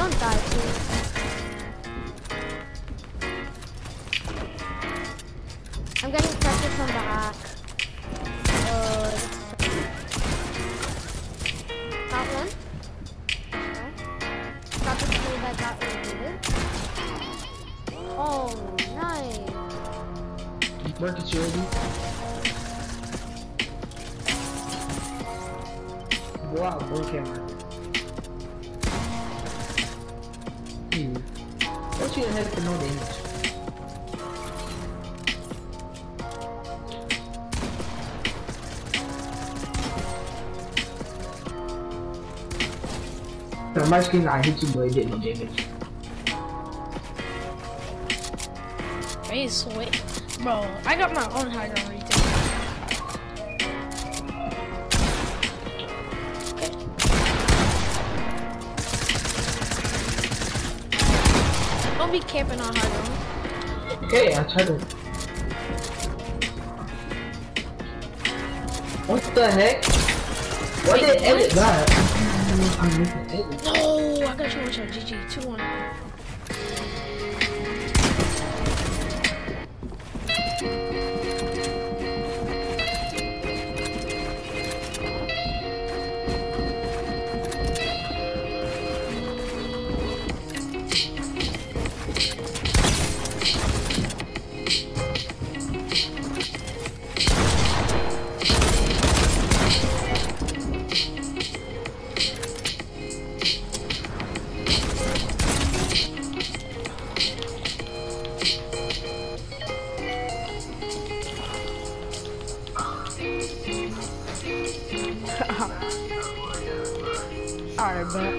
Don't die, please. I'm getting pressure from back. Uh, got one. Got the two that got repeated. Oh, nice. Mark it, Shelby. Go out, go. Hmm. What you have know damage? Pero mais que na hit boy did no damage. Hey, sweet. Bro, I got my own high ground. Don't be camping on high ground. Okay, I tried to. What the heck? Why Wait, did it edit that? No, I got you one shot. GG, 2 1. Alright, but.